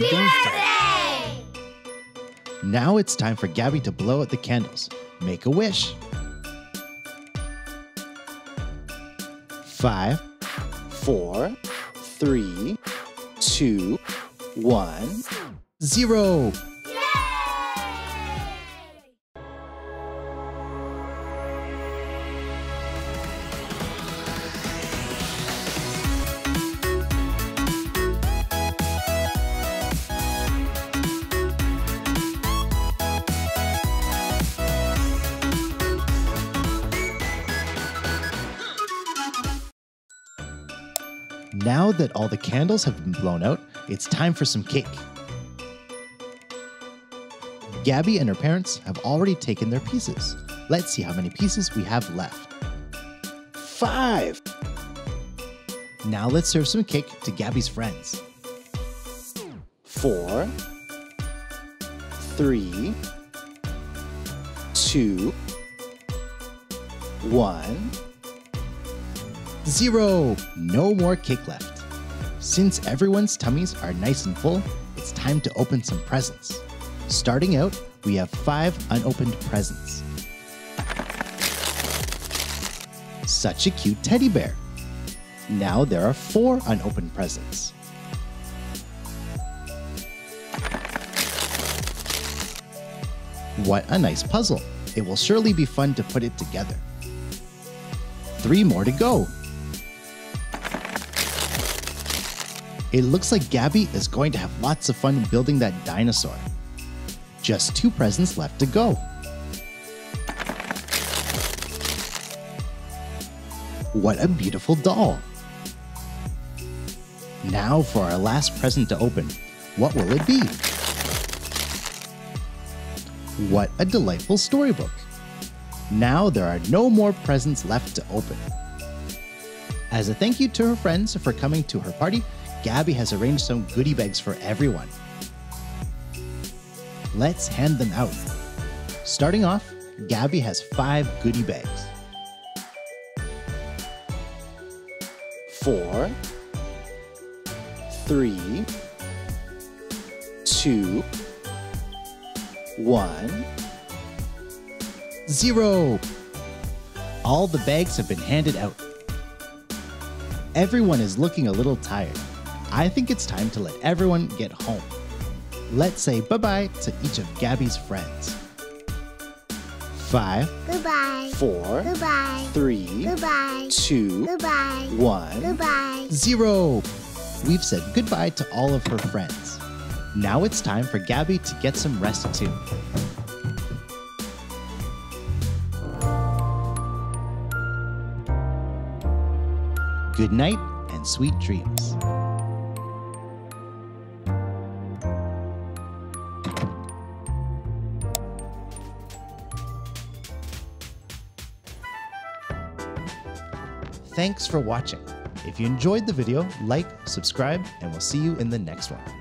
Happy birthday! Now it's time for Gabby to blow out the candles. Make a wish. Five, four, three, two, one, zero. Now that all the candles have been blown out, it's time for some cake. Gabby and her parents have already taken their pieces. Let's see how many pieces we have left. Five! Now let's serve some cake to Gabby's friends. Four, three, two, one, zero. No more cake left. Since everyone's tummies are nice and full, it's time to open some presents. Starting out, we have five unopened presents. Such a cute teddy bear. Now there are four unopened presents. What a nice puzzle. It will surely be fun to put it together. Three more to go. It looks like Gabby is going to have lots of fun building that dinosaur. Just two presents left to go. What a beautiful doll! Now for our last present to open. What will it be? What a delightful storybook! Now there are no more presents left to open. As a thank you to her friends for coming to her party, Gabby has arranged some goodie bags for everyone. Let's hand them out. Starting off, Gabby has five goodie bags. Four, three, two, one, zero. All the bags have been handed out. Everyone is looking a little tired. I think it's time to let everyone get home. Let's say bye bye to each of Gabby's friends. Five, Goodbye. four, Goodbye. three, Goodbye. two, Goodbye. one, Goodbye. zero. We've said goodbye to all of her friends. Now it's time for Gabby to get some rest too. Good night and sweet dreams. Thanks for watching. If you enjoyed the video, like, subscribe, and we'll see you in the next one.